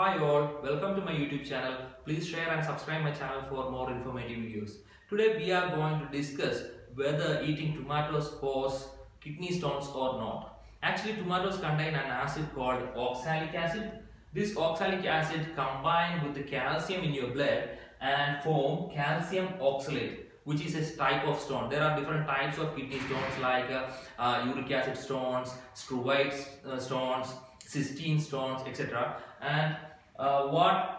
Hi all, welcome to my YouTube channel. Please share and subscribe my channel for more informative videos. Today we are going to discuss whether eating tomatoes cause kidney stones or not. Actually tomatoes contain an acid called oxalic acid. This oxalic acid combined with the calcium in your blood and form calcium oxalate which is a type of stone. There are different types of kidney stones like uh, uh, uric acid stones, struvite uh, stones, cystine stones, etc. And uh, what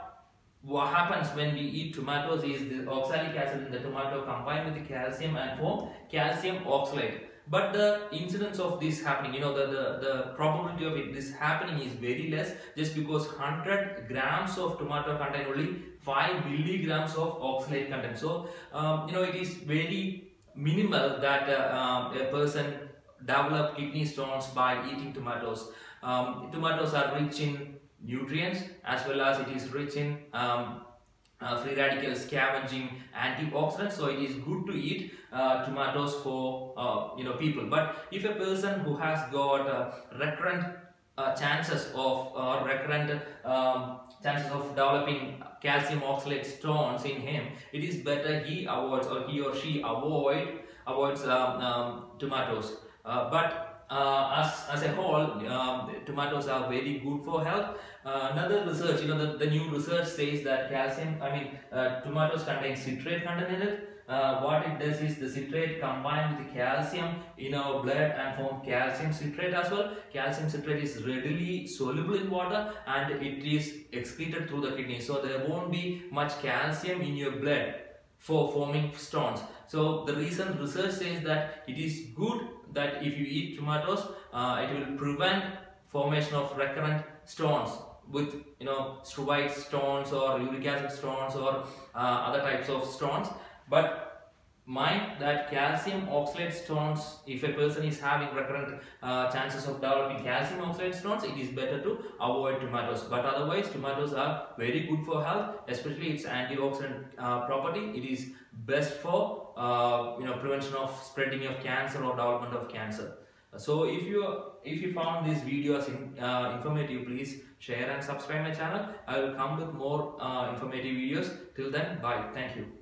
what happens when we eat tomatoes is the oxalic acid in the tomato combined with the calcium and form calcium oxalate. But the incidence of this happening, you know, the, the, the probability of it this happening is very less just because 100 grams of tomato contain only 5 milligrams of oxalate content. So, um, you know, it is very minimal that uh, um, a person develop kidney stones by eating tomatoes. Um, tomatoes are rich in nutrients as well as it is rich in um, uh, free radical scavenging antioxidants. So it is good to eat uh, tomatoes for uh, you know people. But if a person who has got uh, recurrent uh, chances of uh, recurrent um, chances of developing calcium oxalate stones in him it is better he avoids or he or she avoid avoids um, um, tomatoes but uh, as, as a whole, um, tomatoes are very good for health. Uh, another research, you know, the, the new research says that calcium, I mean, uh, tomatoes contain citrate content in it. Uh, what it does is the citrate combined with calcium in our blood and form calcium citrate as well. Calcium citrate is readily soluble in water and it is excreted through the kidney. So there won't be much calcium in your blood for forming stones. So the recent research says that it is good that if you eat tomatoes, uh, it will prevent formation of recurrent stones with you know struvite stones or uric acid stones or uh, other types of stones. But mind that calcium oxalate stones, if a person is having recurrent uh, chances of developing calcium oxalate stones, it is better to avoid tomatoes. But otherwise, tomatoes are very good for health, especially its antioxidant uh, property. It is best for uh, you know prevention of spreading of cancer or development of cancer. So if you if you found this video as in, uh, informative, please share and subscribe my channel. I will come with more uh, informative videos. Till then, bye. Thank you.